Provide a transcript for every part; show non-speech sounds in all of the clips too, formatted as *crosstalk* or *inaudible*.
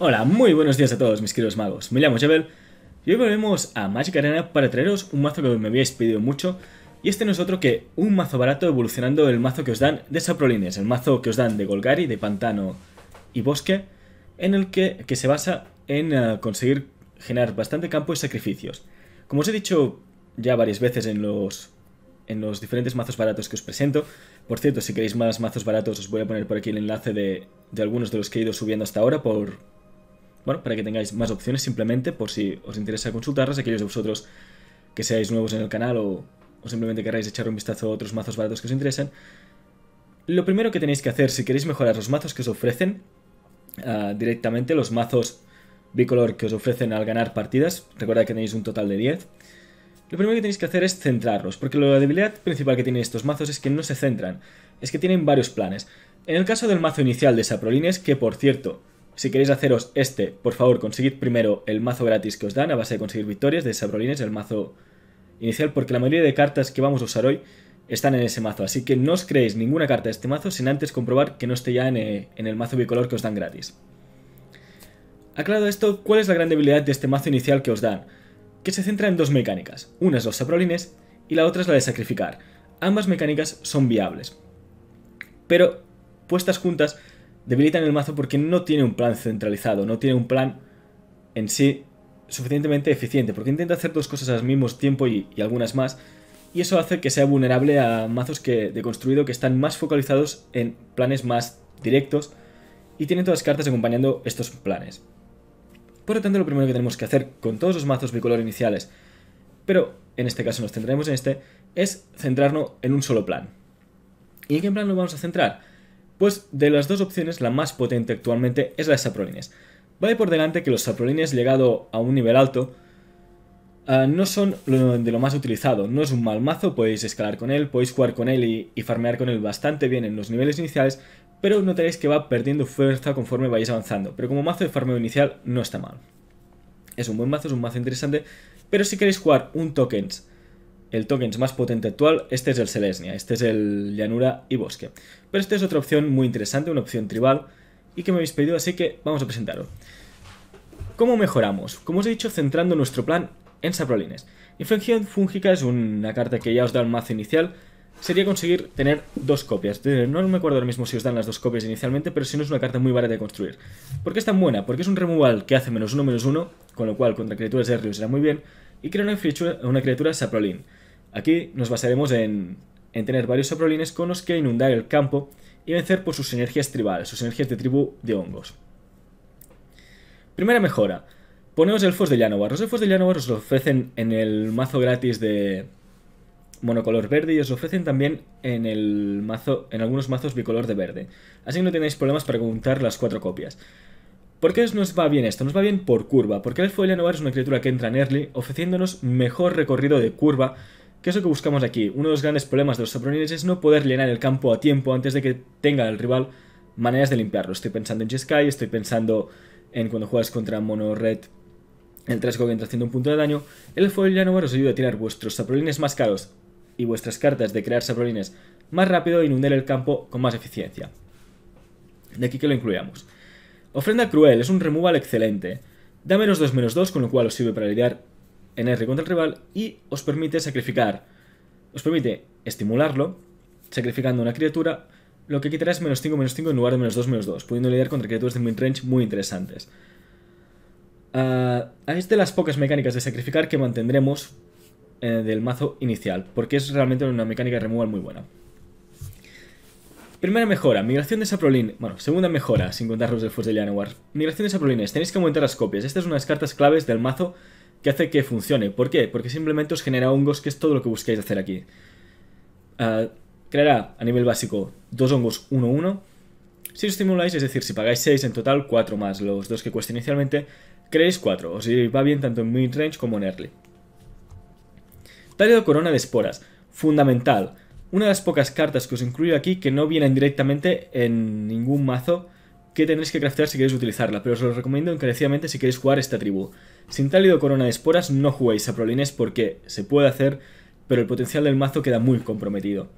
Hola, muy buenos días a todos mis queridos magos. Me llamo Jebel y hoy volvemos a Magic Arena para traeros un mazo que me habíais pedido mucho y este no es otro que un mazo barato evolucionando el mazo que os dan de Saprolines, el mazo que os dan de Golgari, de Pantano y Bosque, en el que, que se basa en uh, conseguir generar bastante campo y sacrificios. Como os he dicho ya varias veces en los, en los diferentes mazos baratos que os presento, por cierto, si queréis más mazos baratos os voy a poner por aquí el enlace de, de algunos de los que he ido subiendo hasta ahora por, bueno, para que tengáis más opciones simplemente por si os interesa consultarlas, aquellos de vosotros que seáis nuevos en el canal o, simplemente queráis echar un vistazo a otros mazos baratos que os interesen. Lo primero que tenéis que hacer si queréis mejorar los mazos que os ofrecen uh, directamente, los mazos bicolor que os ofrecen al ganar partidas, recordad que tenéis un total de 10, lo primero que tenéis que hacer es centrarlos, porque la debilidad principal que tienen estos mazos es que no se centran, es que tienen varios planes. En el caso del mazo inicial de Saprolines, que por cierto, si queréis haceros este, por favor, conseguid primero el mazo gratis que os dan a base de conseguir victorias de Sabrolines, el mazo inicial, porque la mayoría de cartas que vamos a usar hoy están en ese mazo. Así que no os creéis ninguna carta de este mazo sin antes comprobar que no esté ya en, eh, el mazo bicolor que os dan gratis. Aclarado esto, ¿cuál es la gran debilidad de este mazo inicial que os dan? Que se centra en dos mecánicas. Una es los Sabrolines y la otra es la de sacrificar. Ambas mecánicas son viables. Pero, puestas juntas, debilitan el mazo porque no tiene un plan centralizado, no tiene un plan en sí suficientemente eficiente, porque intenta hacer dos cosas al mismo tiempo y, algunas más, y eso hace que sea vulnerable a mazos que, de construido que están más focalizados en planes más directos y tienen todas las cartas acompañando estos planes. Por lo tanto, lo primero que tenemos que hacer con todos los mazos bicolor iniciales, pero en este caso nos centraremos en este, es centrarnos en un solo plan. ¿Y en qué plan nos vamos a centrar? Pues de las dos opciones, la más potente actualmente es la de Saprolines. Vale por delante que los Saprolines llegado a un nivel alto uh, no son de lo más utilizado. No es un mal mazo, podéis escalar con él, podéis jugar con él y, y, farmear con él bastante bien en los niveles iniciales, pero notaréis que va perdiendo fuerza conforme vais avanzando. Pero como mazo de farmeo inicial no está mal. Es un buen mazo, es un mazo interesante, pero si queréis jugar un tokens el token más potente actual, este es el Selesnia, este es el Llanura y Bosque. Pero esta es otra opción muy interesante, una opción tribal, y que me habéis pedido, así que vamos a presentarlo. ¿Cómo mejoramos? Como os he dicho, centrando nuestro plan en Saprolines. Infección fúngica es una carta que ya os da el mazo inicial, sería conseguir tener dos copias. No me acuerdo ahora mismo si os dan las dos copias inicialmente, pero si no es una carta muy barata de construir. ¿Por qué es tan buena? Porque es un removal que hace menos uno, menos uno, con lo cual contra criaturas de río será muy bien, y crea una criatura, una criatura Saprolin. Aquí nos basaremos en, en tener varios saprolines con los que inundar el campo y vencer por sus energías tribales, sus energías de tribu de hongos. Primera mejora. Ponemos elfos de Llanovar. Los elfos de Llanovar os lo ofrecen en el mazo gratis de monocolor verde y os lo ofrecen también en el mazo, en algunos mazos bicolor de verde. Así que no tenéis problemas para contar las cuatro copias. ¿Por qué nos va bien esto? Nos va bien por curva, porque el elfo de Llanovar es una criatura que entra en early, ofreciéndonos mejor recorrido de curva ¿Qué es lo que buscamos aquí? Uno de los grandes problemas de los Saprolines es no poder llenar el campo a tiempo antes de que tenga el rival maneras de limpiarlo. Estoy pensando en Jeskai, estoy pensando en cuando juegas contra Mono Red, el 3 que entra haciendo un punto de daño. El Foil Llanowar os ayuda a tirar vuestros Saprolines más caros y vuestras cartas de crear Saprolines más rápido e inundar el campo con más eficiencia. De aquí que lo incluyamos. Ofrenda Cruel es un removal excelente. Da menos 2 menos 2, con lo cual os sirve para lidiar en R contra el rival y os permite sacrificar, os permite estimularlo, sacrificando una criatura, lo que quitará es menos 5, menos 5 en lugar de menos 2, menos 2, pudiendo lidiar contra criaturas de midrange muy interesantes. Uh, es de las pocas mecánicas de sacrificar que mantendremos eh, del mazo inicial, porque es realmente una mecánica de removal muy buena. Primera mejora, migración de Saprolin. Bueno, segunda mejora, sin contar los elfos de Llanowar. Migración de Saprolines, tenéis que aumentar las copias. Esta es una de las cartas claves del mazo que hace que funcione. ¿Por qué? Porque simplemente os genera hongos, que es todo lo que buscáis hacer aquí. Uh, creará a nivel básico dos hongos 1-1. Si os estimuláis, es decir, si pagáis 6 en total, 4 más los dos que cuesta inicialmente, creéis 4. Os va bien tanto en midrange como en early. Talio corona de esporas. Fundamental. Una de las pocas cartas que os incluyo aquí que no vienen directamente en ningún mazo que tendréis que craftear si queréis utilizarla, pero os lo recomiendo encarecidamente si queréis jugar esta tribu. Sin Tálido Corona de Esporas no juguéis a Prolines porque se puede hacer, pero el potencial del mazo queda muy comprometido.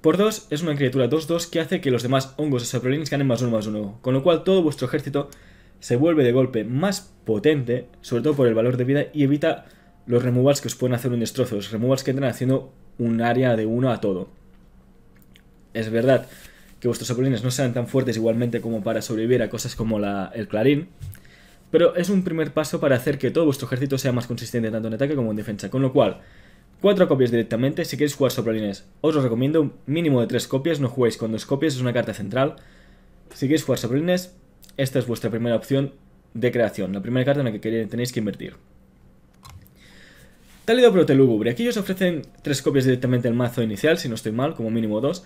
Por 2 es una criatura 2-2 que hace que los demás hongos de Saprolines ganen más 1 más 1, con lo cual todo vuestro ejército se vuelve de golpe más potente, sobre todo por el valor de vida, y evita los removals que os pueden hacer un destrozo, los removals que entran haciendo un área de uno a todo. Es verdad que vuestros apolines no sean tan fuertes igualmente como para sobrevivir a cosas como el clarín, pero es un primer paso para hacer que todo vuestro ejército sea más consistente tanto en ataque como en defensa, con lo cual, cuatro copias directamente, si queréis jugar sopralines, os lo recomiendo, mínimo de tres copias, no juguéis con dos copias, es una carta central. Si queréis jugar sopralines, esta es vuestra primera opción de creación, la primera carta en la que tenéis que invertir. Tálido Protelúgubre. Aquí os ofrecen tres copias directamente del mazo inicial, si no estoy mal, como mínimo dos.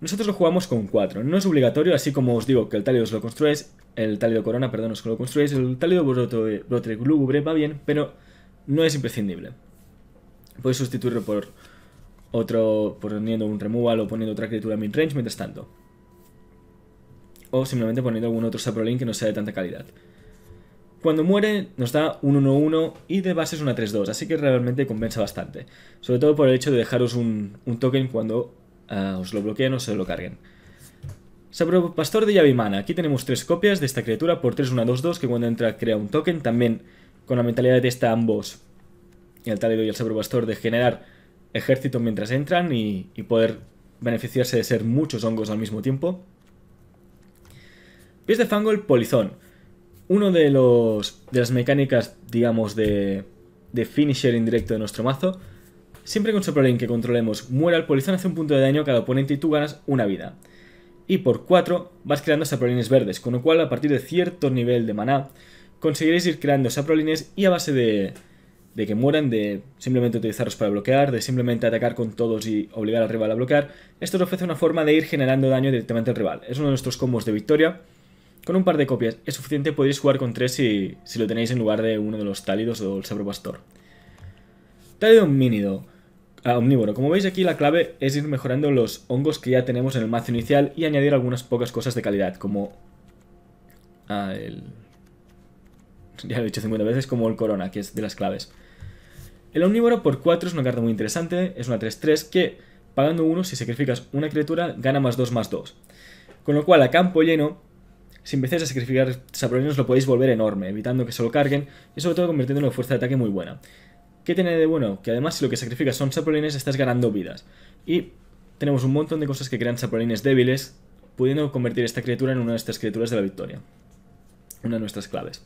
Nosotros lo jugamos con cuatro. No es obligatorio, así como os digo que el Tálido os lo construís, el Tálido Corona, perdón, os lo construís, el Tálido Protelúgubre va bien, pero no es imprescindible. Podéis sustituirlo por otro, poniendo un removal o poniendo otra criatura mid-range mientras tanto. O simplemente poniendo algún otro Saprolin que no sea de tanta calidad. Cuando muere nos da un 1-1 y de base es una 3-2, así que realmente compensa bastante. Sobre todo por el hecho de dejaros un, token cuando ah, os lo bloqueen o se lo carguen. Pastor de Yavimana. Aquí tenemos tres copias de esta criatura por 3-1-2-2 que cuando entra crea un token. También con la mentalidad de esta ambos, el Talido y el Pastor, de generar ejército mientras entran y, y poder beneficiarse de ser muchos hongos al mismo tiempo. Pies de fango el polizón uno de los de las mecánicas, digamos, de, de finisher indirecto de nuestro mazo. Siempre con Soprolin que controlemos muera el polizón hace un punto de daño a cada oponente y tú ganas una vida. Y por 4 vas creando saprolines verdes, con lo cual a partir de cierto nivel de maná conseguiréis ir creando saprolines y a base de, de que mueran, de simplemente utilizarlos para bloquear, de simplemente atacar con todos y obligar al rival a bloquear, esto os ofrece una forma de ir generando daño directamente al rival. Es uno de nuestros combos de victoria con un par de copias es suficiente, podéis jugar con tres si, si lo tenéis en lugar de uno de los tálidos o el sabropastor. Tálido omnínido. Ah, omnívoro. Como veis aquí la clave es ir mejorando los hongos que ya tenemos en el mazo inicial y añadir algunas pocas cosas de calidad, como... Ah, el... Ya lo he dicho 50 veces, como el corona, que es de las claves. El omnívoro por 4 es una carta muy interesante, es una 3-3 que, pagando 1, si sacrificas una criatura, gana más 2 más 2. Con lo cual, a campo lleno, si empecéis a sacrificar saprolinos lo podéis volver enorme, evitando que se lo carguen y sobre todo convirtiéndolo en fuerza de ataque muy buena. ¿Qué tiene de bueno? Que además si lo que sacrificas son saprolines estás ganando vidas. Y tenemos un montón de cosas que crean saprolines débiles, pudiendo convertir esta criatura en una de estas criaturas de la victoria. Una de nuestras claves.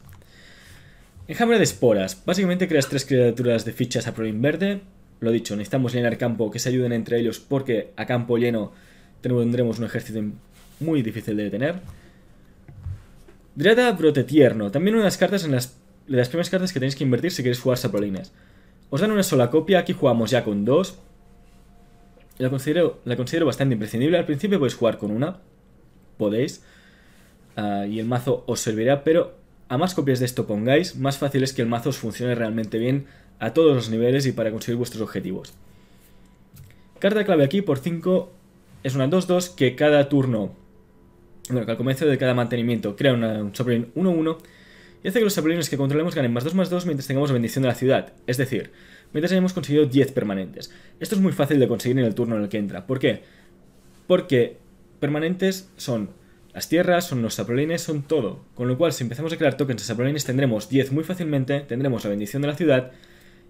Enjambre de esporas. Básicamente creas tres criaturas de ficha saprolin verde. Lo dicho, necesitamos llenar campo que se ayuden entre ellos porque a campo lleno tendremos un ejército muy difícil de detener. Dreda Brote Tierno. También unas cartas en las, de las primeras cartas que tenéis que invertir si queréis jugar saprolines. Os dan una sola copia, aquí jugamos ya con dos. La considero, la considero bastante imprescindible. Al principio podéis jugar con una. Podéis. Ah, y el mazo os servirá, pero a más copias de esto pongáis, más fácil es que el mazo os funcione realmente bien a todos los niveles y para conseguir vuestros objetivos. Carta clave aquí por 5 es una 2-2 que cada turno bueno, que al comienzo de cada mantenimiento crea un Saprolin 1-1 y hace que los Saprolines que controlemos ganen más 2 más 2 mientras tengamos la bendición de la ciudad, es decir, mientras hayamos conseguido 10 permanentes. Esto es muy fácil de conseguir en el turno en el que entra. ¿Por qué? Porque permanentes son las tierras, son los saprolines, son todo. Con lo cual, si empezamos a crear tokens de saprolines, tendremos 10 muy fácilmente, tendremos la bendición de la ciudad,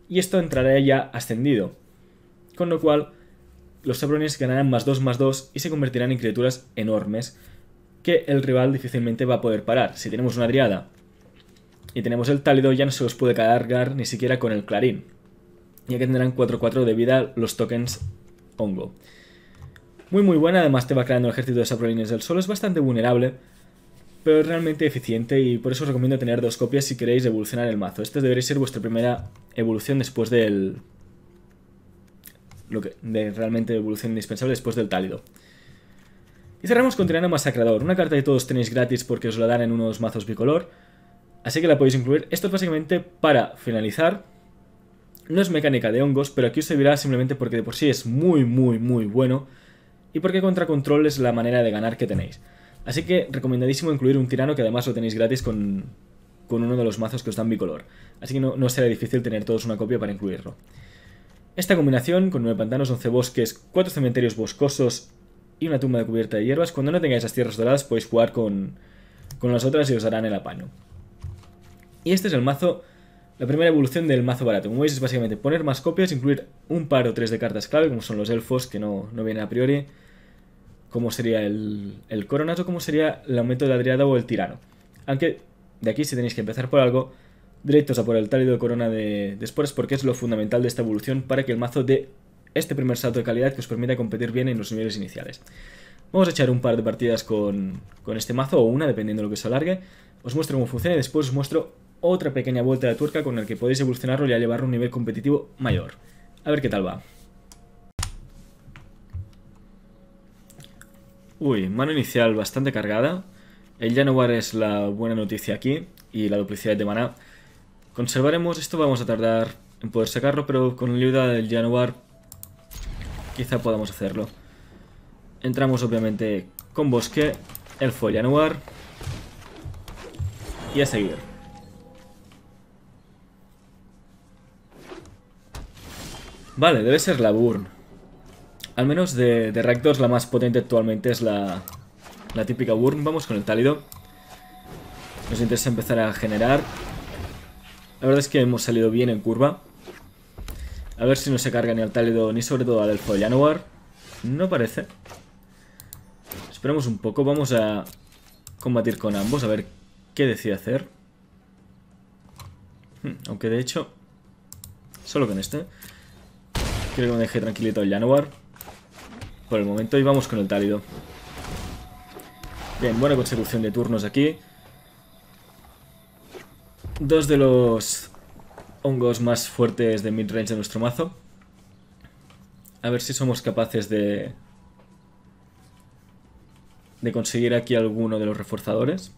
y esto entrará ya ascendido. Con lo cual, los saprolines ganarán más 2 más 2 y se convertirán en criaturas enormes que el rival difícilmente va a poder parar. Si tenemos una driada y tenemos el tálido, ya no se los puede cargar ni siquiera con el clarín. Ya que tendrán 4-4 de vida los tokens hongo. Muy muy buena, además te va creando el ejército de saprolines del sol. Es bastante vulnerable, pero es realmente eficiente y por eso os recomiendo tener dos copias si queréis evolucionar el mazo. Esta debería ser vuestra primera evolución después del... Lo que, de realmente evolución indispensable después del tálido. Y cerramos con Tirano Masacrador, una carta que todos tenéis gratis porque os la dan en unos mazos bicolor, así que la podéis incluir. Esto es básicamente para finalizar, no es mecánica de hongos, pero aquí os servirá simplemente porque de por sí es muy, muy, muy bueno, y porque contra control es la manera de ganar que tenéis. Así que recomendadísimo incluir un tirano que además lo tenéis gratis con, con uno de los mazos que os dan bicolor. Así que no, no será difícil tener todos una copia para incluirlo. Esta combinación, con 9 pantanos, 11 bosques, 4 cementerios boscosos y una tumba de cubierta de hierbas. Cuando no tengáis las tierras doradas podéis jugar con, con las otras y os harán el apaño. Y este es el mazo, la primera evolución del mazo barato. Como veis es básicamente poner más copias, incluir un par o tres de cartas clave, como son los elfos, que no, no vienen a priori, como sería el, el coronato, como sería el aumento de la driada o el tirano. Aunque de aquí si tenéis que empezar por algo, directos a por el tálido corona de, de porque es lo fundamental de esta evolución para que el mazo dé este primer salto de calidad que os permita competir bien en los niveles iniciales. Vamos a echar un par de partidas con, con este mazo, o una, dependiendo de lo que se alargue. Os muestro cómo funciona y después os muestro otra pequeña vuelta de tuerca con el que podéis evolucionarlo y a llevarlo a un nivel competitivo mayor. A ver qué tal va. Uy, mano inicial bastante cargada. El Januar es la buena noticia aquí y la duplicidad de maná. Conservaremos esto, vamos a tardar en poder sacarlo, pero con la ayuda del Januar quizá podamos hacerlo. Entramos obviamente con Bosque, Elfo Januar y a seguir. Vale, debe ser la Burn. Al menos de, de Rakdos la más potente actualmente es la, la típica Burn. Vamos con el Tálido. Nos interesa empezar a generar. La verdad es que hemos salido bien en curva. A ver si no se carga ni al Tálido ni sobre todo al Elfo de Januar. No parece. Esperemos un poco. Vamos a combatir con ambos. A ver qué decide hacer. Hmm, aunque de hecho... Solo con este. Quiero que me deje tranquilito el Januar. Por el momento. Y vamos con el Tálido. Bien, buena consecución de turnos aquí. Dos de los hongos más fuertes de midrange de nuestro mazo. A ver si somos capaces de... De conseguir aquí alguno de los reforzadores.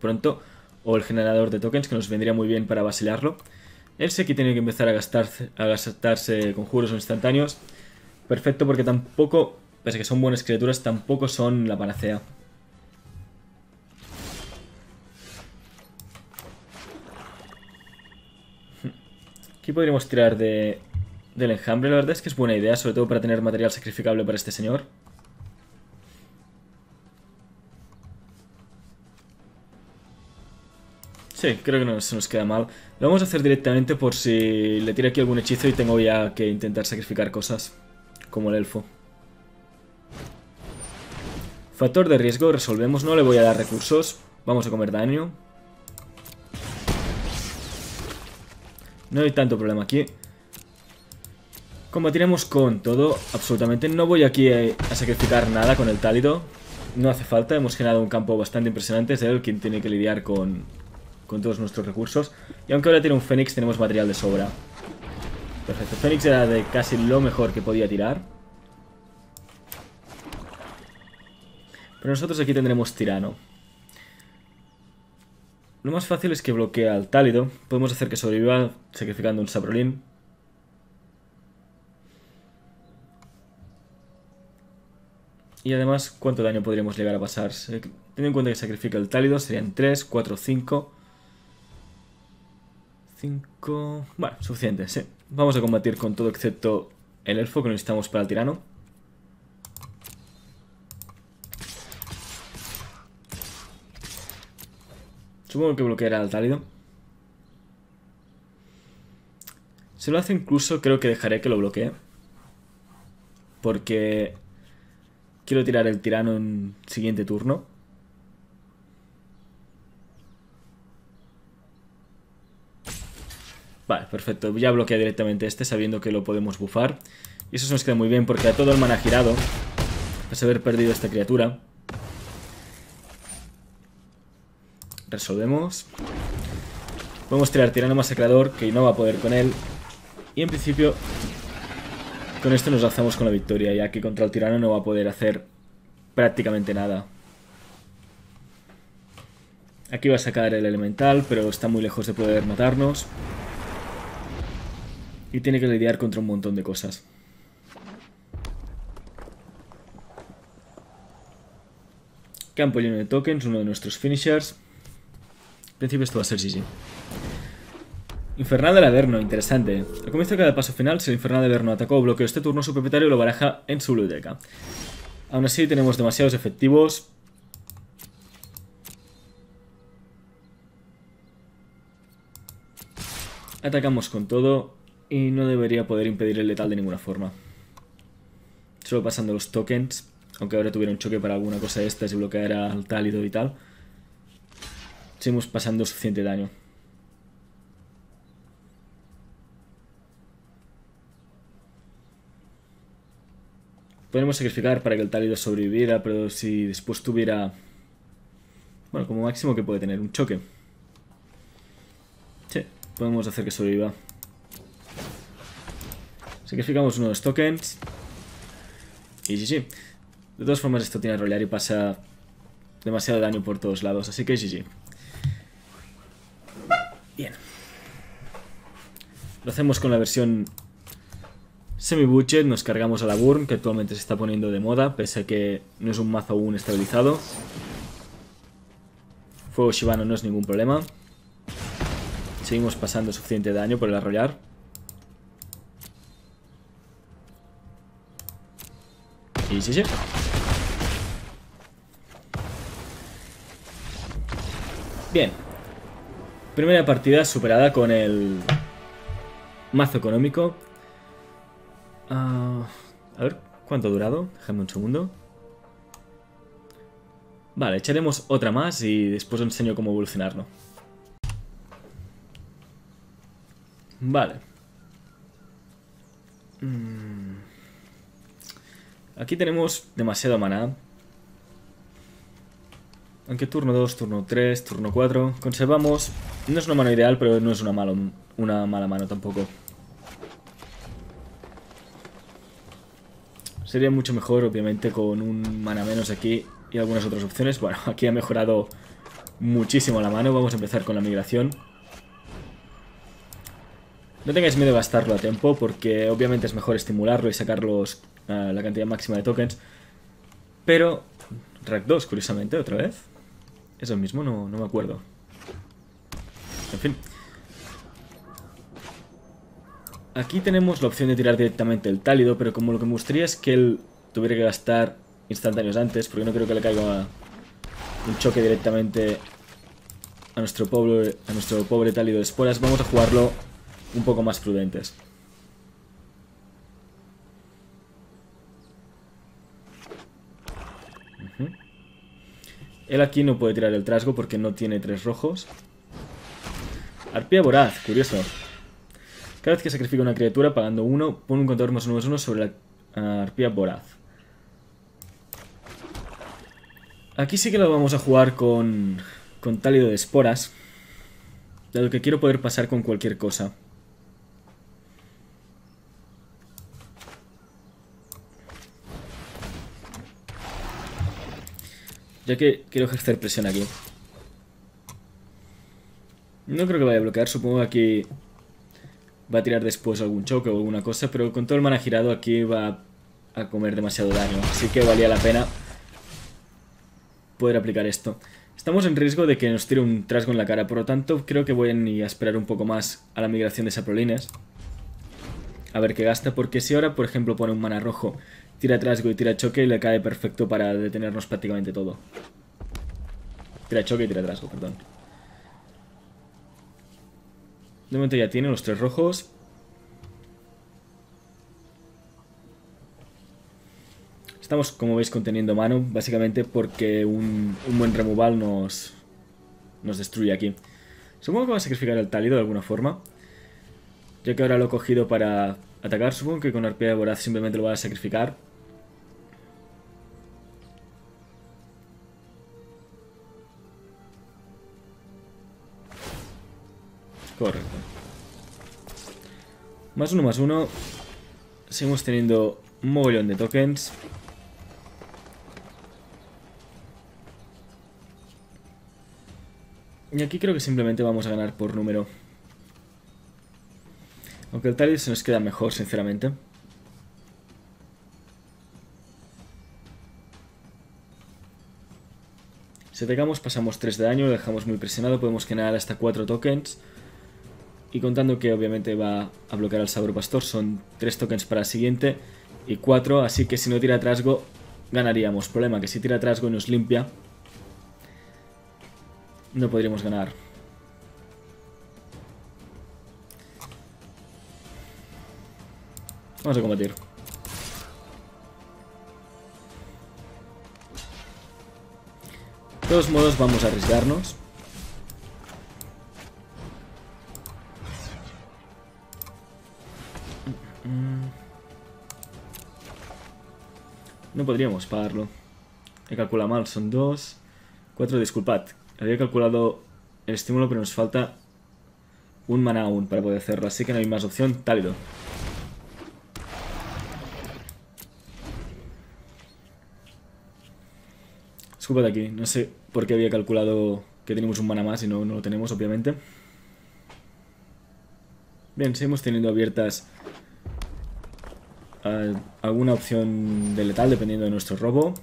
Pronto. O el generador de tokens, que nos vendría muy bien para vacilarlo. Él sé que tiene que empezar a, gastarse, a gastarse conjuros instantáneos. Perfecto, porque tampoco, pese a que son buenas criaturas, tampoco son la panacea. Aquí podríamos tirar de, del enjambre. La verdad es que es buena idea, sobre todo para tener material sacrificable para este señor. Sí, creo que no se nos queda mal. Lo vamos a hacer directamente por si le tira aquí algún hechizo y tengo ya que intentar sacrificar cosas. Como el elfo. Factor de riesgo, resolvemos. No le voy a dar recursos. Vamos a comer daño. No hay tanto problema aquí. Combatiremos con todo, absolutamente. No voy aquí a, sacrificar nada con el tálido. No hace falta, hemos generado un campo bastante impresionante. Es él quien tiene que lidiar con, con todos nuestros recursos. Y aunque ahora tiene un Fénix, tenemos material de sobra. Perfecto, Fénix era de casi lo mejor que podía tirar. Pero nosotros aquí tendremos Tirano. Lo más fácil es que bloquee al Tálido. Podemos hacer que sobreviva sacrificando un Sabrolin. Y además, ¿cuánto daño podríamos llegar a pasar? Teniendo en cuenta que sacrifica el Tálido, serían 3, 4, 5... 5... Bueno, suficiente, sí. Vamos a combatir con todo excepto el elfo que necesitamos para el tirano. Supongo que bloqueará al tálido. Si lo hace incluso, creo que dejaré que lo bloquee. Porque quiero tirar el tirano en siguiente turno. Vale, perfecto. Ya bloquea directamente este sabiendo que lo podemos bufar. Y eso nos queda muy bien porque a todo el mana girado, tras haber perdido esta criatura, Resolvemos. Podemos tirar tirano masacrador, que no va a poder con él. Y en principio, con esto nos lanzamos con la victoria, ya que contra el tirano no va a poder hacer prácticamente nada. Aquí va a sacar el elemental, pero está muy lejos de poder matarnos. Y tiene que lidiar contra un montón de cosas. Campo lleno de tokens, uno de nuestros finishers principio esto va a ser GG. Infernal del Averno, interesante. Al comienzo de cada paso final, si el Infernal del Averno atacó o bloqueó este turno, su propietario lo baraja en su biblioteca. Aún así, tenemos demasiados efectivos. Atacamos con todo y no debería poder impedir el letal de ninguna forma. Solo pasando los tokens, aunque ahora tuviera un choque para alguna cosa de estas y bloqueara al tálido y tal. Seguimos pasando suficiente daño. Podemos sacrificar para que el tálido sobreviviera, pero si después tuviera... Bueno, como máximo que puede tener un choque. Sí, podemos hacer que sobreviva. Sacrificamos uno de los tokens. Y sí. De todas formas esto tiene a rolear y pasa demasiado daño por todos lados, así que sí. Bien. Lo hacemos con la versión semi-budget, nos cargamos a la Burn, que actualmente se está poniendo de moda, pese a que no es un mazo aún estabilizado. Fuego Shibano no es ningún problema. Seguimos pasando suficiente daño por el arrollar. Bien. Primera partida superada con el mazo económico. Ah, a ver, ¿cuánto ha durado? Déjame un segundo. Vale, echaremos otra más y después os enseño cómo evolucionarlo. Vale. Mm. Aquí tenemos demasiado maná. Aunque turno 2, turno 3, turno 4. Conservamos... No es una mano ideal, pero no es una, malo, una mala mano tampoco. Sería mucho mejor, obviamente, con un mana menos aquí y algunas otras opciones. Bueno, *laughs* aquí ha mejorado muchísimo la mano. Vamos a empezar con la migración. No tengáis miedo de gastarlo a tiempo, porque obviamente es mejor estimularlo y sacar la cantidad máxima de tokens. Pero, Rack 2, curiosamente, otra vez. ¿Es el mismo? No, no me acuerdo. En fin. Aquí tenemos la opción de tirar directamente el tálido, pero como lo que me gustaría es que él tuviera que gastar instantáneos antes, porque no creo que le caiga un choque directamente a nuestro pobre, a nuestro pobre tálido de esporas, vamos a jugarlo un poco más prudentes. Él aquí no puede tirar el trasgo porque no tiene tres rojos. Arpía voraz, curioso. Cada vez que sacrifica una criatura pagando uno, pone un contador más uno más uno sobre la arpía voraz. Aquí sí que lo vamos a jugar con, con tálido de esporas. Dado que quiero poder pasar con cualquier cosa. Ya que quiero ejercer presión aquí. No creo que vaya a bloquear, supongo que aquí va a tirar después algún choque o alguna cosa, pero con todo el mana girado aquí va a comer demasiado daño, así que valía la pena poder aplicar esto. Estamos en riesgo de que nos tire un trasgo en la cara, por lo tanto creo que voy a esperar un poco más a la migración de saprolines. A ver qué gasta, porque si ahora, por ejemplo, pone un mana rojo, tira trasgo y tira choque, le cae perfecto para detenernos prácticamente todo. Tira choque y tira trasgo, perdón. De momento ya tiene los tres rojos. Estamos, como veis, conteniendo mano, básicamente porque un, buen removal nos, nos destruye aquí. Supongo que va a sacrificar el tálido de alguna forma. Ya que ahora lo he cogido para atacar, supongo que con arpía de voraz simplemente lo va a sacrificar. Correcto. Más uno, más uno. Seguimos teniendo un mogollón de tokens. Y aquí creo que simplemente vamos a ganar por número. Aunque el Talid se nos queda mejor, sinceramente. Si atacamos pasamos 3 de daño, lo dejamos muy presionado, podemos generar hasta 4 tokens. Y contando que obviamente va a bloquear al sabro Pastor, son 3 tokens para el siguiente y 4, así que si no tira trasgo ganaríamos. Problema que si tira trasgo y nos limpia, no podríamos ganar. Vamos a combatir. De todos modos vamos a arriesgarnos. No podríamos pagarlo. He calculado mal, son dos... Cuatro, disculpad. Había calculado el estímulo, pero nos falta un mana aún para poder hacerlo, así que no hay más opción. Tálido. Disculpad aquí, no sé por qué había calculado que tenemos un mana más y no, no lo tenemos, obviamente. Bien, seguimos teniendo abiertas alguna opción de letal dependiendo de nuestro robo.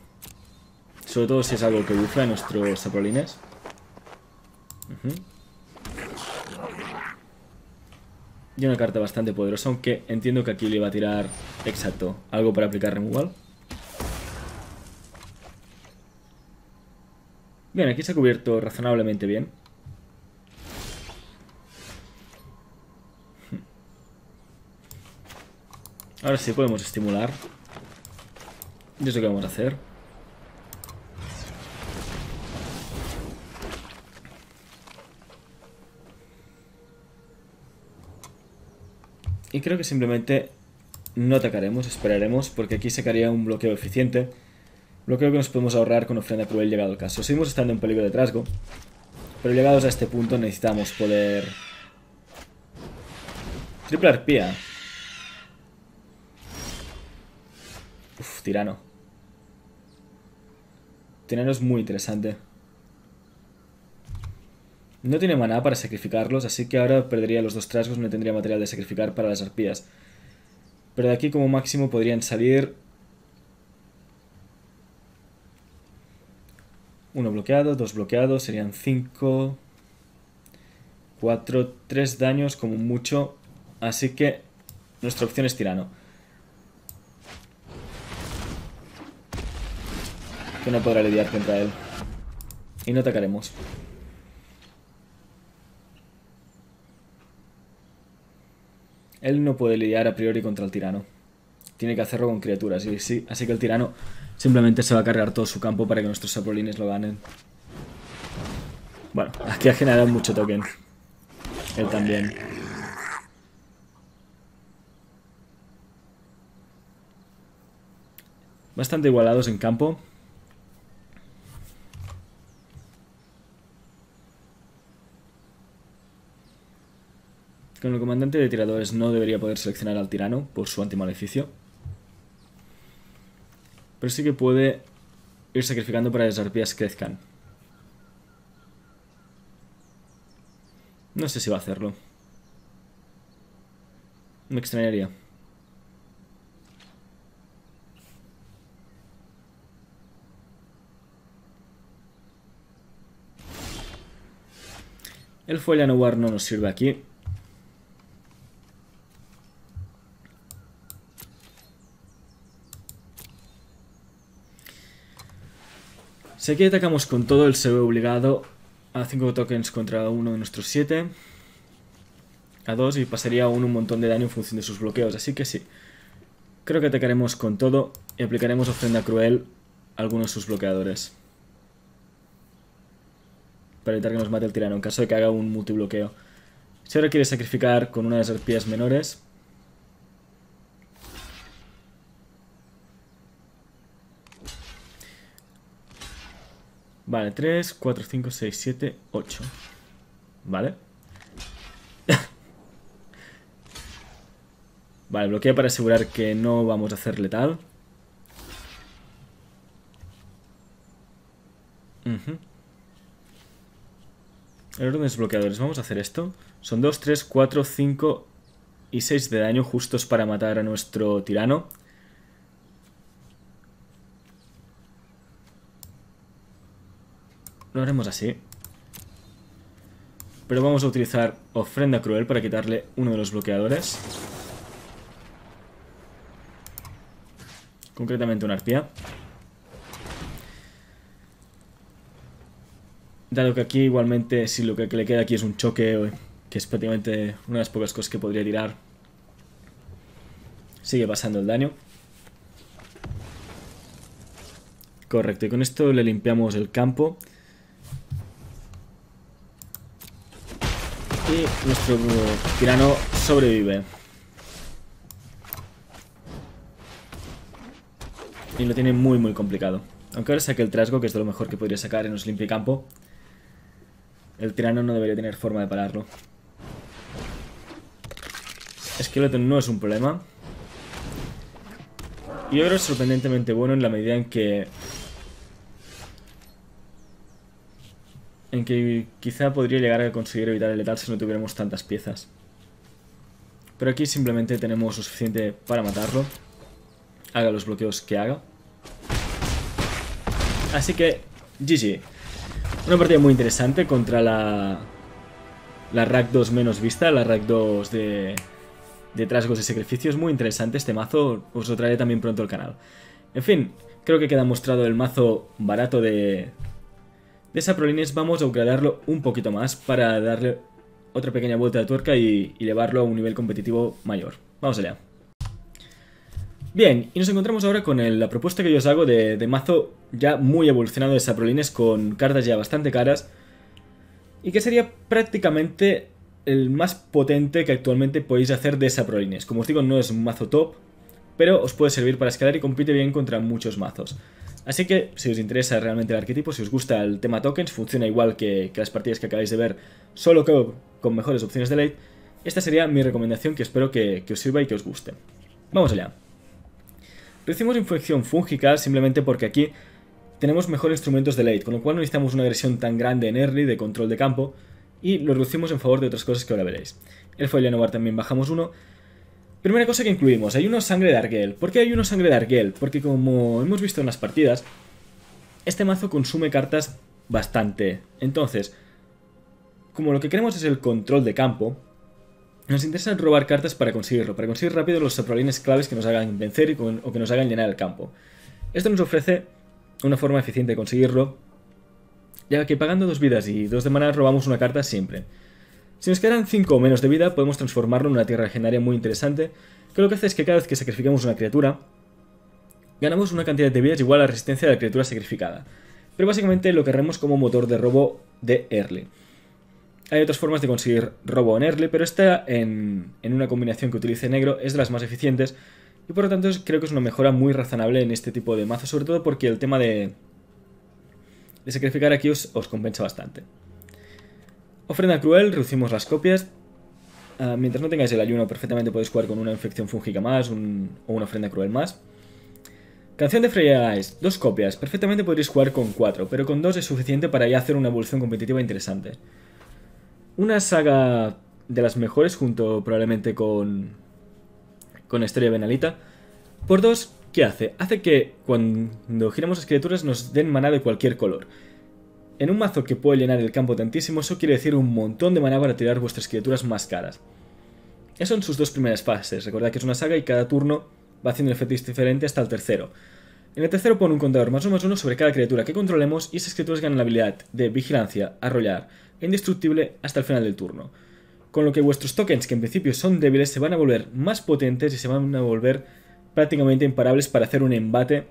Sobre todo si es algo que bufla a nuestros saprolines. Y una carta bastante poderosa, aunque entiendo que aquí le va a tirar, exacto, algo para aplicar removal. Bien, aquí se ha cubierto razonablemente bien. Ahora sí podemos estimular. Y eso que vamos a hacer. Y creo que simplemente no atacaremos, esperaremos, porque aquí sacaría un bloqueo eficiente. Bloqueo que nos podemos ahorrar con ofrenda cruel llegado al caso. Seguimos estando en peligro de trasgo, pero llegados a este punto necesitamos poder... Triple arpía. Tirano. Tirano es muy interesante. No tiene maná para sacrificarlos, así que ahora perdería los dos trasgos, no tendría material de sacrificar para las arpías. Pero de aquí como máximo podrían salir... Uno bloqueado, dos bloqueados, serían cinco... Cuatro, tres daños como mucho. Así que nuestra opción es tirano. Que no podrá lidiar contra él. Y no atacaremos. Él no puede lidiar a priori contra el tirano. Tiene que hacerlo con criaturas. Y sí, así que el tirano simplemente se va a cargar todo su campo para que nuestros saprolines lo ganen. Bueno, aquí ha generado mucho token. Él también. Bastante igualados en campo. Con el comandante de tiradores no debería poder seleccionar al tirano por su antimaleficio. Pero sí que puede ir sacrificando para que las arpías crezcan. No sé si va a hacerlo. Me extrañaría. El War no nos sirve aquí. Si aquí atacamos con todo, él se ve obligado a 5 tokens contra uno de nuestros 7. A 2 y pasaría aún un montón de daño en función de sus bloqueos. Así que sí. Creo que atacaremos con todo y aplicaremos ofrenda cruel a algunos de sus bloqueadores. Para evitar que nos mate el tirano en caso de que haga un multibloqueo. Si ahora quiere sacrificar con una de las arpías menores, Vale, 3, 4, 5, 6, 7, 8. Vale. *laughs* vale, bloquea para asegurar que no vamos a hacer letal. El orden de desbloqueadores. Vamos a hacer esto. Son 2, 3, 4, 5 y 6 de daño justos para matar a nuestro tirano. Lo haremos así. Pero vamos a utilizar ofrenda cruel para quitarle uno de los bloqueadores. Concretamente una arpía. Dado que aquí igualmente si lo que le queda aquí es un choque, que es prácticamente una de las pocas cosas que podría tirar. Sigue pasando el daño. Correcto, y con esto le limpiamos el campo. Y nuestro tirano sobrevive. Y lo tiene muy muy complicado. Aunque ahora saque el trasgo, que es de lo mejor que podría sacar en los campo. El tirano no debería tener forma de pararlo. Skeleton no es un problema. Y creo es sorprendentemente bueno en la medida en que... En que quizá podría llegar a conseguir evitar el letal si no tuviéramos tantas piezas. Pero aquí simplemente tenemos lo suficiente para matarlo. Haga los bloqueos que haga. Así que, GG. Una partida muy interesante contra la... La Rack 2 menos vista, la Rack 2 de, de trasgos de sacrificios. Muy interesante este mazo, os lo traeré también pronto al canal. En fin, creo que queda mostrado el mazo barato de, de Saprolines. Vamos a upgradearlo un poquito más para darle otra pequeña vuelta de tuerca y, llevarlo a un nivel competitivo mayor. Vamos allá. Bien, y nos encontramos ahora con la propuesta que yo os hago de, mazo ya muy evolucionado de Saprolines con cartas ya bastante caras y que sería prácticamente el más potente que actualmente podéis hacer de Saprolines. Como os digo, no es un mazo top, pero os puede servir para escalar y compite bien contra muchos mazos. Así que, si os interesa realmente el arquetipo, si os gusta el tema tokens, funciona igual que, las partidas que acabáis de ver, solo que con mejores opciones de late, esta sería mi recomendación que espero que os sirva y que os guste. Vamos allá. Recibimos infección fúngica simplemente porque aquí tenemos mejores instrumentos de late, con lo cual no necesitamos una agresión tan grande en early de control de campo y lo reducimos en favor de otras cosas que ahora veréis. El Foilenovar también bajamos uno. Primera cosa que incluimos, hay uno sangre de Argel. ¿Por qué hay uno sangre de Argel? Porque como hemos visto en las partidas, este mazo consume cartas bastante. Entonces, como lo que queremos es el control de campo, nos interesa robar cartas para conseguirlo, para conseguir rápido los saprolines claves que nos hagan vencer o que nos hagan llenar el campo. Esto nos ofrece una forma eficiente de conseguirlo, ya que pagando dos vidas y dos de mana robamos una carta siempre. Si nos quedan 5 o menos de vida, podemos transformarlo en una tierra legendaria muy interesante, que lo que hace es que cada vez que sacrificamos una criatura, ganamos una cantidad de vidas igual a la resistencia de la criatura sacrificada. Pero básicamente lo querremos como motor de robo de early. Hay otras formas de conseguir robo en early, pero esta en, una combinación que utilice negro es de las más eficientes y por lo tanto creo que es una mejora muy razonable en este tipo de mazo, sobre todo porque el tema de, de sacrificar aquí os, compensa bastante. Ofrenda cruel, reducimos las copias. Ah, mientras no tengáis el ayuno, perfectamente podéis jugar con una infección fúngica más o una ofrenda cruel más. Canción de Freya Ice, dos copias. Perfectamente podréis jugar con cuatro, pero con dos es suficiente para ya hacer una evolución competitiva interesante. Una saga de las mejores, junto probablemente con, con Historia Benalita. Por dos, ¿qué hace? Hace que cuando giramos las criaturas nos den maná de cualquier color. En un mazo que puede llenar el campo tantísimo, eso quiere decir un montón de maná para tirar vuestras criaturas más caras. Eso en sus dos primeras fases. Recordad que es una saga y cada turno va haciendo efectos diferente hasta el tercero. En el tercero pone un contador más uno más uno sobre cada criatura que controlemos y esas criaturas ganan la habilidad de vigilancia, arrollar, indestructible hasta el final del turno. Con lo que vuestros tokens, que en principio son débiles, se van a volver más potentes y se van a volver prácticamente imparables para hacer un embate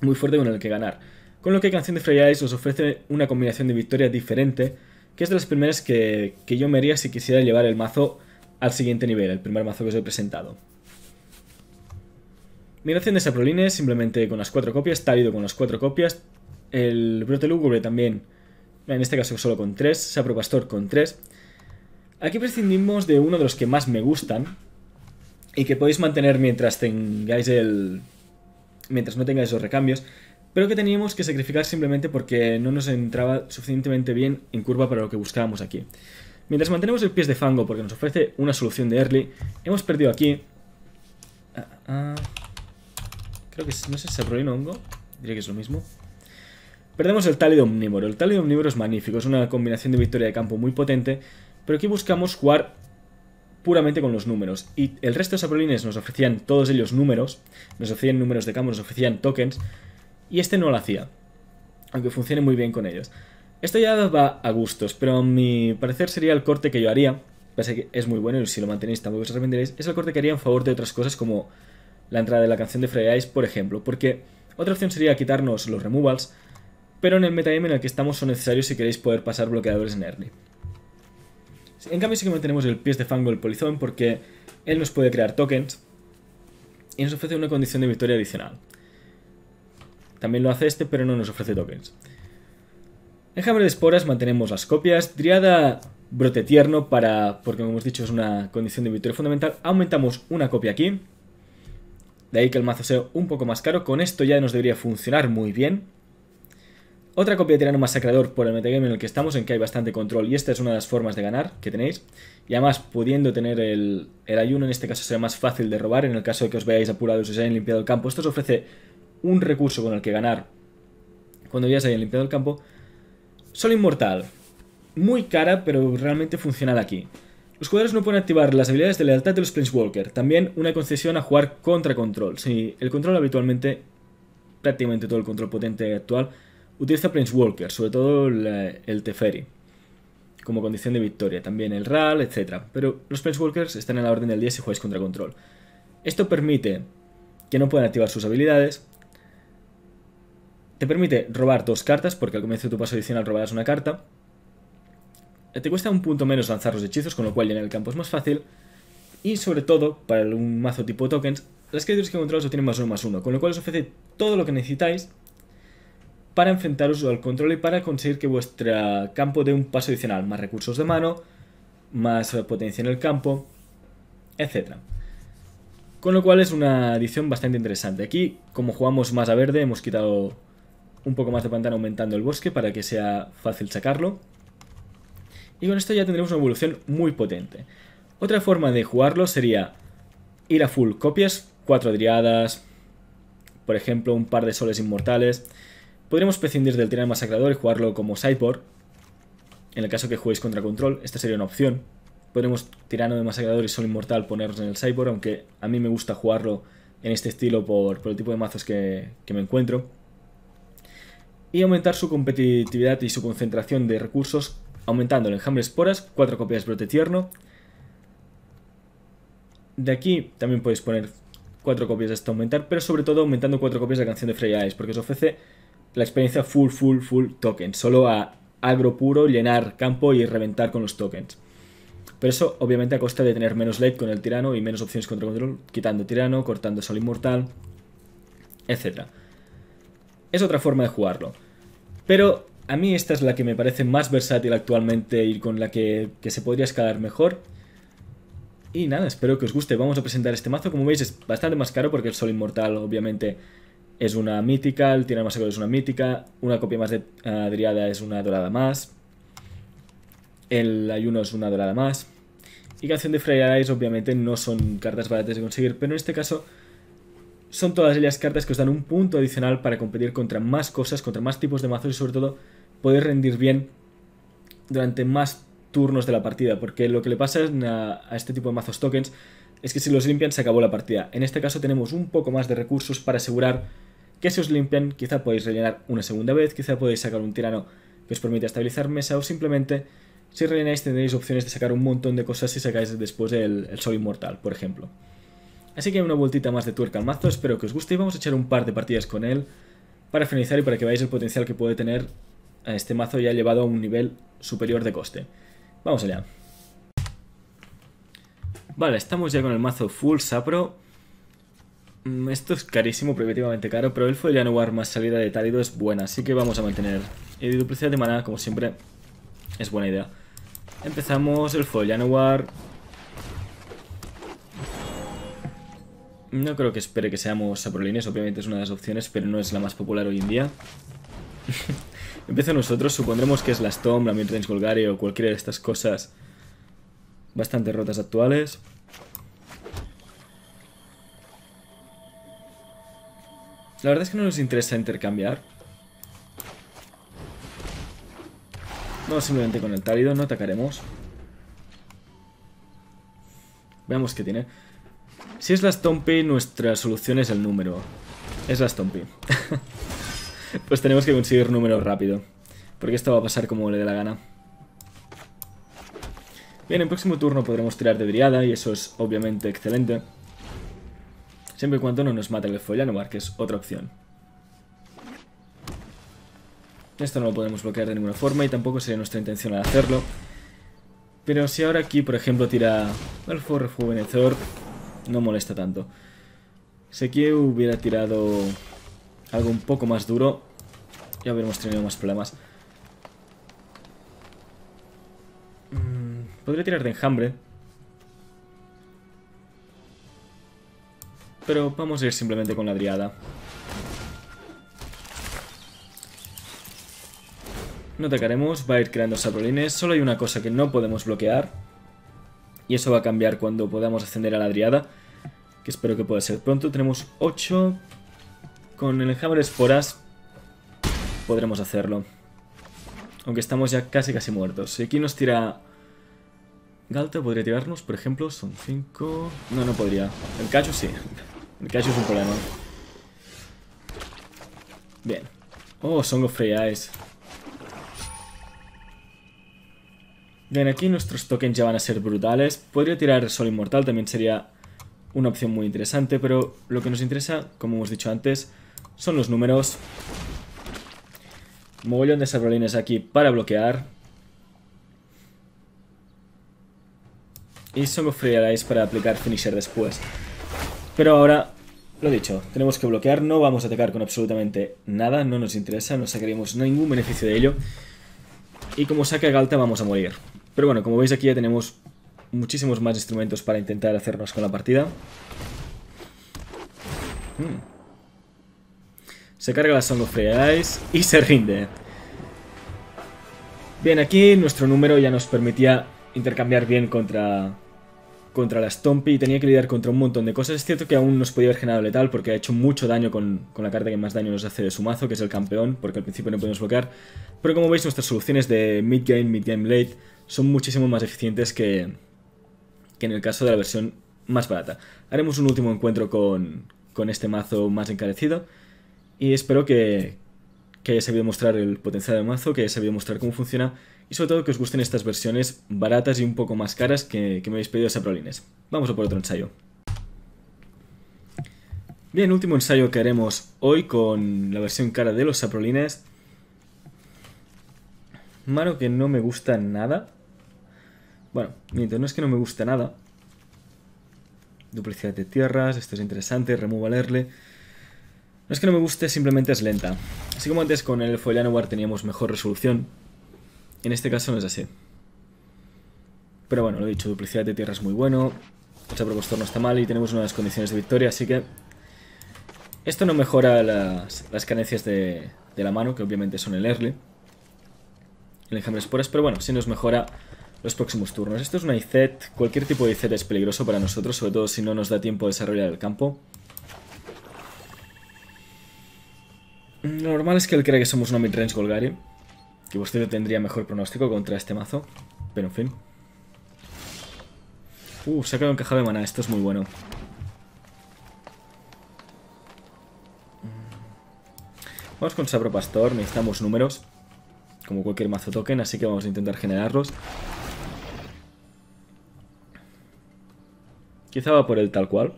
muy fuerte con el que ganar. Con lo que Canción de Freya os ofrece una combinación de victoria diferente, que es de las primeras que, que yo me haría si quisiera llevar el mazo al siguiente nivel, el primer mazo que os he presentado. Migración de Saprolines, simplemente con las cuatro copias, Tálido con las cuatro copias, el Brote Lúgubre también en este caso solo con 3, Sapro Pastor con 3. Aquí prescindimos de uno de los que más me gustan y que podéis mantener mientras tengáis el... mientras no tengáis los recambios, pero que teníamos que sacrificar simplemente porque no nos entraba suficientemente bien en curva para lo que buscábamos aquí. Mientras mantenemos el pies de fango porque nos ofrece una solución de early, hemos perdido aquí... Ah, creo que no sé si es hongo, diría que es lo mismo. Perdemos el Tálido Omnívoro. El Tálido Omnívoro es magnífico, es una combinación de victoria de campo muy potente, pero aquí buscamos jugar puramente con los números. Y el resto de saprolines nos ofrecían todos ellos números, nos ofrecían números de campo, nos ofrecían tokens, y este no lo hacía, aunque funcione muy bien con ellos. Esto ya va a gustos, pero a mi parecer sería el corte que yo haría, parece que es muy bueno y si lo mantenéis tampoco os arrepentiréis, es el corte que haría en favor de otras cosas como la entrada de la canción de Frey Ice, por ejemplo, porque otra opción sería quitarnos los removals, pero en el metagame en el que estamos son necesarios si queréis poder pasar bloqueadores en early. En cambio sí que mantenemos el pies de fango el polizón porque él nos puede crear tokens y nos ofrece una condición de victoria adicional. También lo hace este, pero no nos ofrece tokens. En Hammer de Esporas mantenemos las copias. Driada Brote Tierno para, porque como hemos dicho es una condición de victoria fundamental. Aumentamos una copia aquí. De ahí que el mazo sea un poco más caro. Con esto ya nos debería funcionar muy bien. Otra copia de Tirano Masacrador por el metagame en el que estamos, en que hay bastante control. Y esta es una de las formas de ganar que tenéis. Y además, pudiendo tener el, el ayuno, en este caso será más fácil de robar. En el caso de que os veáis apurados y os hayan limpiado el campo. Esto os ofrece un recurso con el que ganar cuando ya se hayan limpiado el campo. Sol Inmortal. Muy cara, pero realmente funcional aquí. Los jugadores no pueden activar las habilidades de lealtad de los Planeswalker. También una concesión a jugar contra control. Si el control habitualmente, prácticamente todo el control potente actual, utiliza Planeswalker, sobre todo el, Teferi, como condición de victoria. También el RAL, etc. Pero los Planeswalkers están en la orden del día si jugáis contra control. Esto permite que no puedan activar sus habilidades, te permite robar dos cartas, porque al comienzo de tu paso adicional robarás una carta. Te cuesta un punto menos lanzar los hechizos, con lo cual llenar el campo es más fácil. Y sobre todo, para un mazo tipo tokens, las criaturas que controlas tienen más uno más uno, con lo cual os ofrece todo lo que necesitáis para enfrentaros al control y para conseguir que vuestro campo dé un paso adicional. Más recursos de mano, más potencia en el campo, etc. Con lo cual es una adición bastante interesante. Aquí, como jugamos más a verde, hemos quitado un poco más de pantano aumentando el bosque para que sea fácil sacarlo. Y con esto ya tendremos una evolución muy potente. Otra forma de jugarlo sería ir a full copias, cuatro driadas, por ejemplo un par de soles inmortales. Podríamos prescindir del tirano masacrador y jugarlo como sideboard. En el caso que juguéis contra control, esta sería una opción. Podremos tirano de masacrador y sol inmortal ponernos en el sideboard, aunque a mí me gusta jugarlo en este estilo por, el tipo de mazos que me encuentro y aumentar su competitividad y su concentración de recursos aumentando el enjambre esporas, 4 copias de brote tierno. De aquí también podéis poner 4 copias de esto aumentar, pero sobre todo aumentando 4 copias de la canción de Freya Ice, porque os ofrece la experiencia full, full, full token, solo a agro puro, llenar campo y reventar con los tokens. Pero eso obviamente a costa de tener menos late con el tirano y menos opciones contra control, quitando tirano, cortando sol inmortal, etc. Es otra forma de jugarlo. Pero a mí esta es la que me parece más versátil actualmente y con la que, se podría escalar mejor. Y nada, espero que os guste. Vamos a presentar este mazo. Como veis es bastante más caro porque el Sol Inmortal obviamente es una mítica, el Tirano Masacre es una mítica, una copia más de Adriada es una dorada más, el Ayuno es una dorada más. Y Canción de Freya Ice obviamente no son cartas baratas de conseguir, pero en este caso son todas ellas cartas que os dan un punto adicional para competir contra más cosas, contra más tipos de mazos y sobre todo poder rendir bien durante más turnos de la partida, porque lo que le pasa a, este tipo de mazos tokens es que si los limpian se acabó la partida. En este caso tenemos un poco más de recursos para asegurar que si os limpian quizá podéis rellenar una segunda vez, quizá podéis sacar un tirano que os permita estabilizar mesa o simplemente si rellenáis tendréis opciones de sacar un montón de cosas si sacáis después el, el sol inmortal, por ejemplo. Así que una vueltita más de tuerca al mazo, espero que os guste y vamos a echar un par de partidas con él para finalizar y para que veáis el potencial que puede tener a este mazo ya llevado a un nivel superior de coste. Vamos allá. Vale, estamos ya con el mazo Full Sapro. Mm, esto es carísimo, prohibitivamente caro, pero el War más salida de Tálido es buena, así que vamos a mantener. Y duplicidad de maná, como siempre, es buena idea. Empezamos el War No creo que espere que seamos saprolines, obviamente es una de las opciones, pero no es la más popular hoy en día. *laughs* Empieza nosotros, supondremos que es la Storm, la Midrange Golgari o cualquiera de estas cosas bastante rotas actuales. La verdad es que no nos interesa intercambiar. No, simplemente con el tálido no atacaremos. Veamos qué tiene. Si es la Stompy, nuestra solución es el número. Es la Stompy. *laughs* pues tenemos que conseguir número rápido. Porque esto va a pasar como le dé la gana. Bien, en próximo turno podremos tirar de Driada y eso es obviamente excelente. Siempre y cuando no nos mate el Follanovar, que es otra opción. Esto no lo podemos bloquear de ninguna forma y tampoco sería nuestra intención al hacerlo. Pero si ahora aquí, por ejemplo, tira Elfo Rejuvenecedor, no molesta tanto. Aquí hubiera tirado algo un poco más duro, ya hubiéramos tenido más problemas. Mm, podría tirar de enjambre. Pero vamos a ir simplemente con la driada. No atacaremos, va a ir creando saprolines. Solo hay una cosa que no podemos bloquear. Y eso va a cambiar cuando podamos ascender a la driada. Que espero que pueda ser pronto. Tenemos 8. Con el de esporas podremos hacerlo. Aunque estamos ya casi casi muertos. Si aquí nos tira... Galta podría tirarnos, por ejemplo, son 5... No, no podría. El cacho sí. El cacho es un problema. Bien. Oh, Song of Free Eyes. Bien, aquí nuestros tokens ya van a ser brutales. Podría tirar Sol Inmortal, también sería una opción muy interesante, pero lo que nos interesa, como hemos dicho antes, son los números. Mogollón de sabrolines aquí para bloquear. Y of Free para aplicar Finisher después. Pero ahora, lo dicho, tenemos que bloquear, no vamos a atacar con absolutamente nada, no nos interesa, no sacaríamos ningún beneficio de ello. Y como saque Galta vamos a morir. Pero bueno, como veis aquí ya tenemos muchísimos más instrumentos para intentar hacernos con la partida. Hmm. Se carga la Song of Free Eyes y se rinde. Bien, aquí nuestro número ya nos permitía intercambiar bien contra, contra la Stompy y tenía que lidiar contra un montón de cosas. Es cierto que aún nos podía haber generado letal porque ha hecho mucho daño con, con, la carta que más daño nos hace de su mazo, que es el campeón, porque al principio no podemos bloquear. Pero como veis, nuestras soluciones de mid-game, mid-game late son muchísimo más eficientes que, que en el caso de la versión más barata. Haremos un último encuentro con, con este mazo más encarecido y espero que, que haya sabido mostrar el potencial del mazo, que haya sabido mostrar cómo funciona y sobre todo que os gusten estas versiones baratas y un poco más caras que, que me habéis pedido Saprolines. Vamos a por otro ensayo. Bien, último ensayo que haremos hoy con la versión cara de los Saprolines. Mano que no me gusta nada. Bueno, mientras no es que no me guste nada. Duplicidad de tierras, esto es interesante, remove valerle. No es que no me guste, simplemente es lenta. Así como antes con el Foiliano War teníamos mejor resolución, en este caso no es así. Pero bueno, lo he dicho, duplicidad de tierras muy bueno, el propostor no está mal y tenemos unas condiciones de victoria, así que... Esto no mejora las, las carencias de, de, la mano, que obviamente son el early. El enjambre esporas, pero bueno, sí nos mejora los próximos turnos. Esto es una IZ, cualquier tipo de IZ es peligroso para nosotros, sobre todo si no nos da tiempo de desarrollar el campo. Lo normal es que él crea que somos una midrange Golgari, que usted tendría mejor pronóstico contra este mazo, pero en fin. Uh, se ha quedado de maná, esto es muy bueno. Vamos con Sabro Pastor, necesitamos números, como cualquier mazo token, así que vamos a intentar generarlos. Quizá va por el tal cual.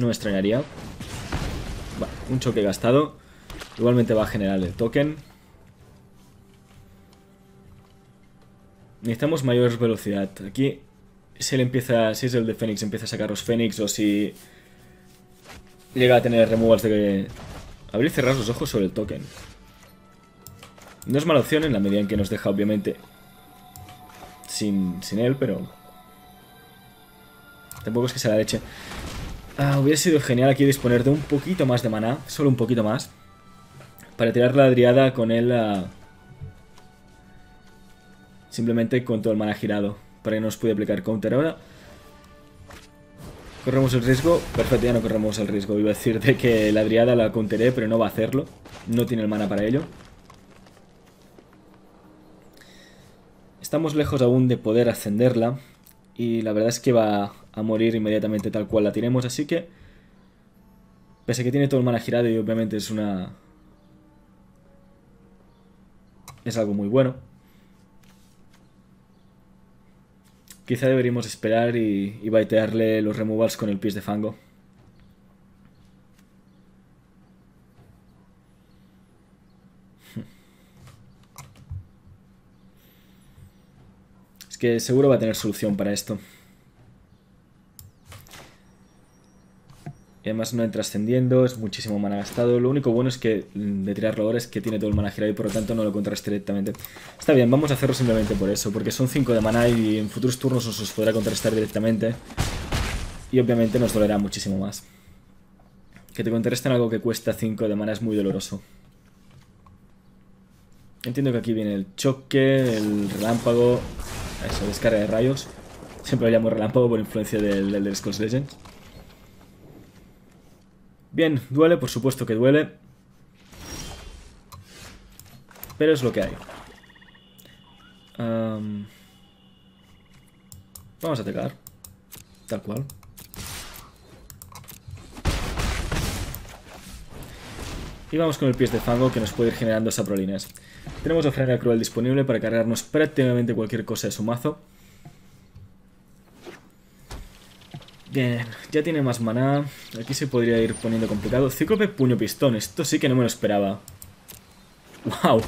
No me extrañaría. un choque gastado. Igualmente va a generar el token. Necesitamos mayor velocidad. Aquí, si él empieza, si es el de Fénix, empieza a sacar los Fénix o si llega a tener removals de abrir y cerrar los ojos sobre el token. No es mala opción en la medida en que nos deja, obviamente, sin, sin él, pero Tampoco es que sea la leche. Ah, hubiera sido genial aquí disponer de un poquito más de maná, solo un poquito más. Para tirar la driada con él Simplemente con todo el maná girado. Para que no nos pueda aplicar counter ahora. Corremos el riesgo. Perfecto, ya no corremos el riesgo. Iba a decirte que la driada la counteré, pero no va a hacerlo. No tiene el mana para ello. Estamos lejos aún de poder ascenderla. Y la verdad es que va a morir inmediatamente tal cual la tiremos, así que... Pese a que tiene todo el mana girado y obviamente es una... Es algo muy bueno. Quizá deberíamos esperar y, y baitearle los removals con el pies de fango. Que seguro va a tener solución para esto. Y además no entra ascendiendo, es muchísimo mana gastado. Lo único bueno es que mm, de tirarlo ahora es que tiene todo el mana girado y por lo tanto no lo contraste directamente. Está bien, vamos a hacerlo simplemente por eso, porque son 5 de mana y en futuros turnos os os podrá contrastar directamente. Y obviamente nos dolerá muchísimo más. Que te contrasten algo que cuesta 5 de mana es muy doloroso. Entiendo que aquí viene el choque, el relámpago, eso, descarga de rayos. Siempre lo llamo relámpago por influencia del Scrolls Legends. Bien, duele, por supuesto que duele. Pero es lo que hay. Vamos a atacar. Tal cual. Y vamos con el pies de fango que nos puede ir generando saprolines. Tenemos ofrenda cruel disponible para cargarnos prácticamente cualquier cosa de su mazo. Bien, ya tiene más maná. Aquí se podría ir poniendo complicado. Cíclope puño pistón. Esto sí que no me lo esperaba. ¡Wow!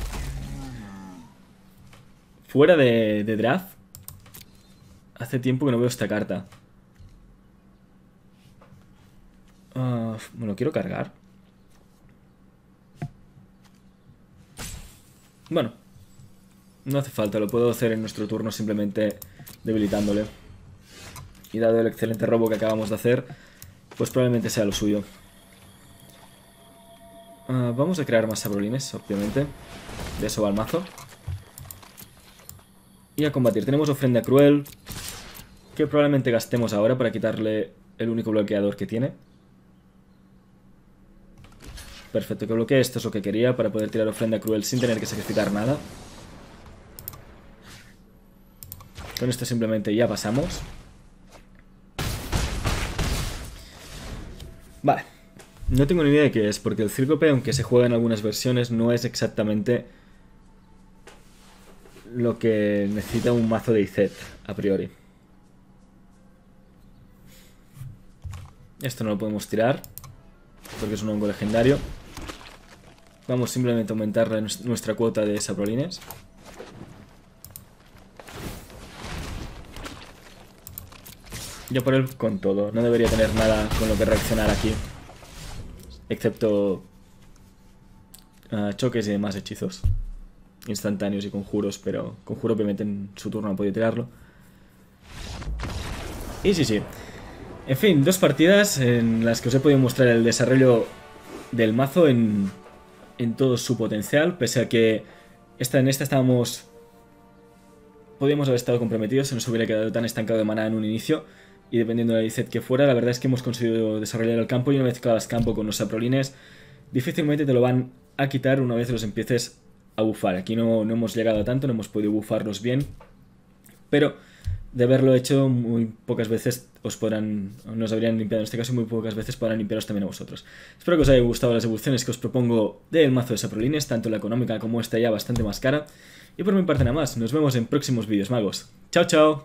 Fuera de, draft. Hace tiempo que no veo esta carta. Uh, me lo quiero cargar. Bueno. No hace falta, lo puedo hacer en nuestro turno simplemente debilitándole. Y dado el excelente robo que acabamos de hacer, pues probablemente sea lo suyo. Uh, vamos a crear más sabrolines, obviamente. De eso va el mazo. Y a combatir. Tenemos ofrenda cruel. Que probablemente gastemos ahora para quitarle el único bloqueador que tiene. Perfecto, que bloquee. Esto es lo que quería para poder tirar ofrenda cruel sin tener que sacrificar nada. Con esto simplemente ya pasamos. Vale. No tengo ni idea de qué es, porque el Cíclope, aunque se juega en algunas versiones, no es exactamente lo que necesita un mazo de IZ, a priori. Esto no lo podemos tirar, porque es un hongo legendario. Vamos simplemente a aumentar nuestra cuota de saprolines. Yo por él con todo. No debería tener nada con lo que reaccionar aquí. Excepto uh, choques y demás hechizos. Instantáneos y conjuros, pero conjuro obviamente en su turno no podido tirarlo. Y sí, sí. En fin, dos partidas en las que os he podido mostrar el desarrollo del mazo en, en todo su potencial, pese a que esta, en esta estábamos... Podríamos haber estado comprometidos, se nos hubiera quedado tan estancado de mana en un inicio y dependiendo de la IZ que fuera, la verdad es que hemos conseguido desarrollar el campo y una vez que campo con los saprolines, difícilmente te lo van a quitar una vez los empieces a bufar. Aquí no, no hemos llegado a tanto, no hemos podido bufarlos bien, pero de haberlo hecho, muy pocas veces os podrán, nos habrían limpiado en este caso, muy pocas veces podrán limpiaros también a vosotros. Espero que os haya gustado las evoluciones que os propongo del mazo de Saprolines, tanto la económica como esta ya bastante más cara. Y por mi parte nada más, nos vemos en próximos vídeos magos. ¡Chao, chao!